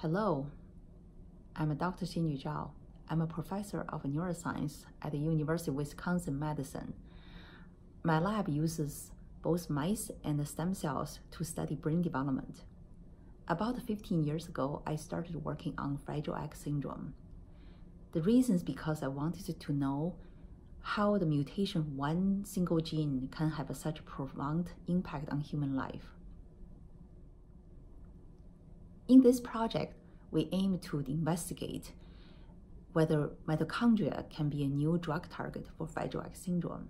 Hello, I'm Dr. Xinyu Zhao. I'm a professor of neuroscience at the University of Wisconsin-Madison. My lab uses both mice and stem cells to study brain development. About 15 years ago, I started working on Fragile X syndrome. The reason is because I wanted to know how the mutation of one single gene can have such a profound impact on human life. In this project, we aim to investigate whether mitochondria can be a new drug target for Fragile X syndrome.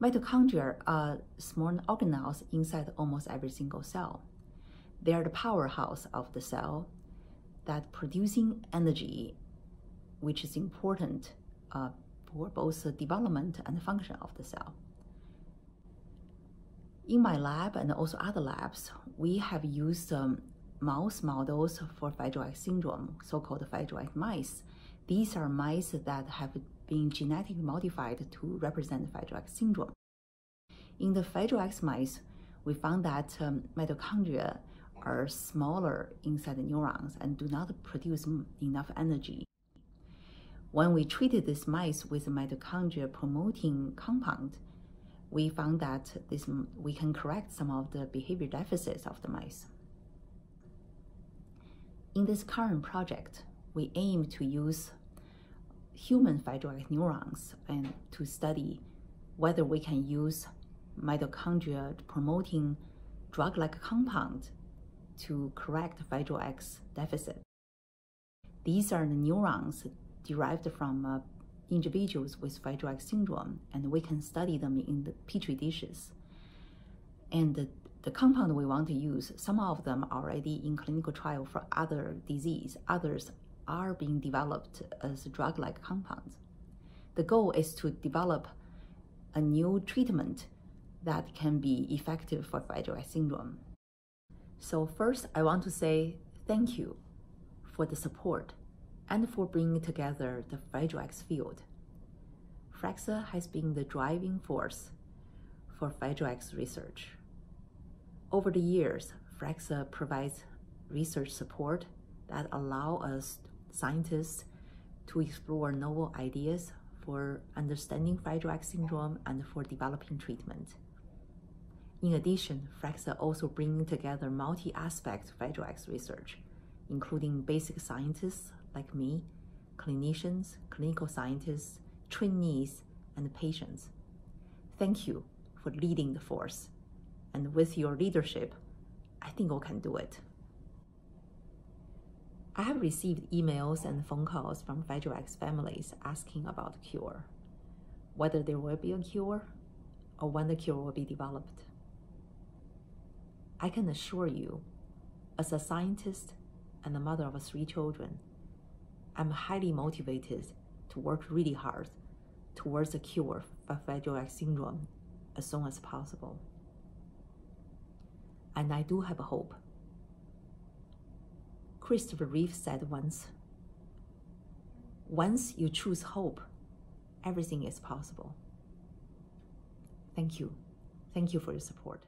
Mitochondria are small organelles inside almost every single cell. They are the powerhouse of the cell that producing energy, which is important uh, for both the development and function of the cell. In my lab and also other labs, we have used um, mouse models for Fragile syndrome, so-called Fragile mice. These are mice that have been genetically modified to represent Fragile syndrome. In the Fragile mice, we found that um, mitochondria are smaller inside the neurons and do not produce enough energy. When we treated these mice with mitochondria promoting compound, we found that this, we can correct some of the behavior deficits of the mice. In this current project, we aim to use human Fragile neurons and to study whether we can use mitochondria promoting drug-like compound to correct Fragile X deficit. These are the neurons derived from uh, individuals with Fragile syndrome, and we can study them in the petri dishes. And the, the compound we want to use, some of them are already in clinical trial for other disease, others are being developed as drug-like compounds. The goal is to develop a new treatment that can be effective for Fragile syndrome. So first, I want to say thank you for the support and for bringing together the Fragile X field. FRAXA has been the driving force for Fragile X research. Over the years, FRAXA provides research support that allow us scientists to explore novel ideas for understanding X syndrome and for developing treatment. In addition, FRAXA also bring together multi-aspect X research, including basic scientists like me, clinicians, clinical scientists, trainees, and patients. Thank you for leading the force. And with your leadership, I think we can do it. I have received emails and phone calls from Fragile X families asking about the cure, whether there will be a cure or when the cure will be developed. I can assure you, as a scientist and a mother of three children, I'm highly motivated to work really hard towards a cure for Fragile X syndrome as soon as possible. And I do have hope. Christopher Reeve said once, once you choose hope, everything is possible. Thank you. Thank you for your support.